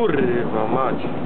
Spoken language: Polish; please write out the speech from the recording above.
Kurwa mać.